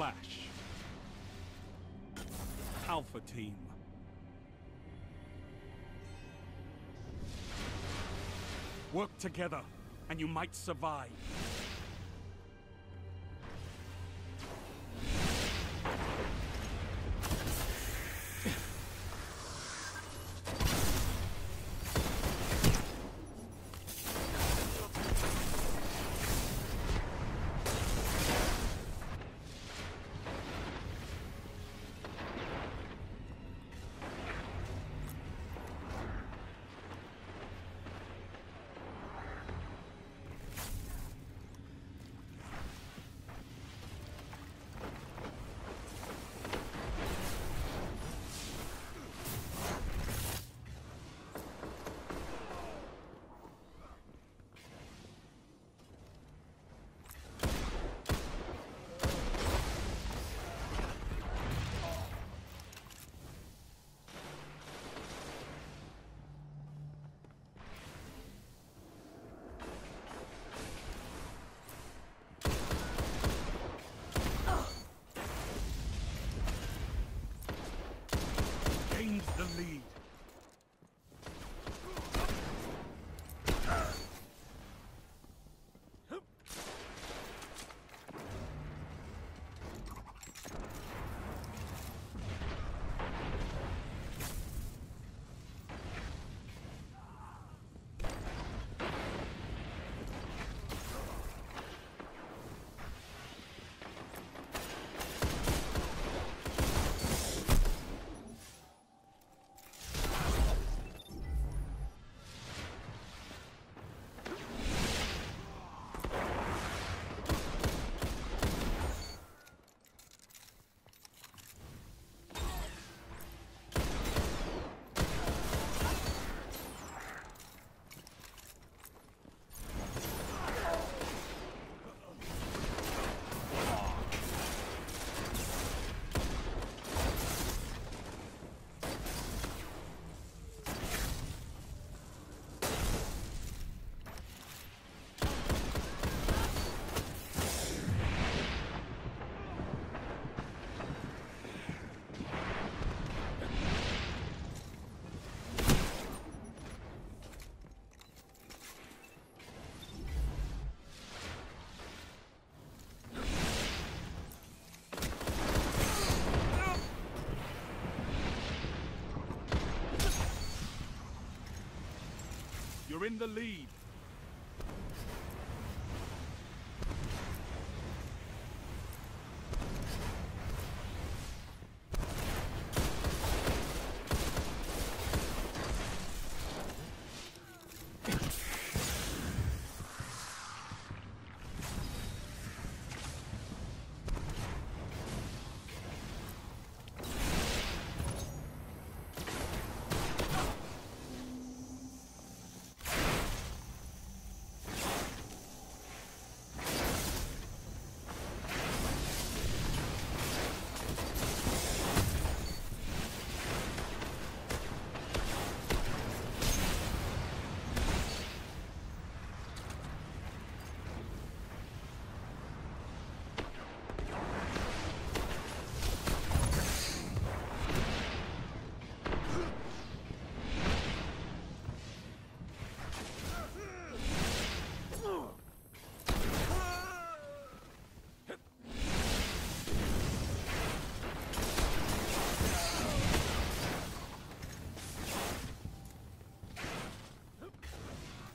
Clash. Alpha Team. Work together, and you might survive. You're in the lead.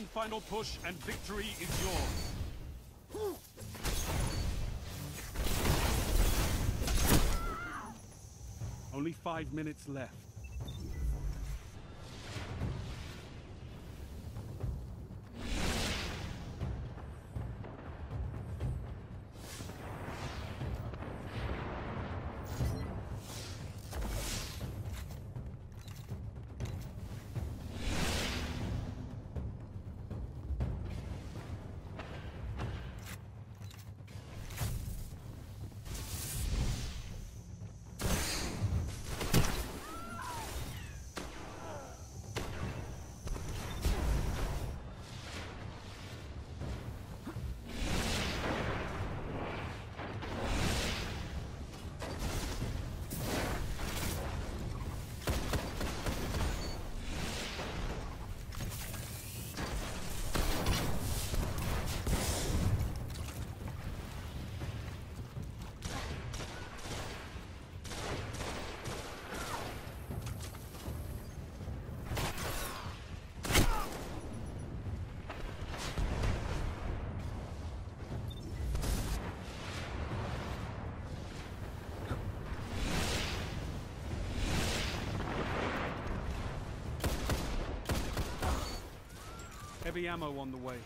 One final push and victory is yours. Only five minutes left. Heavy ammo on the way.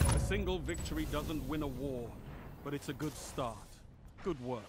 A single victory doesn't win a war, but it's a good start. Good work.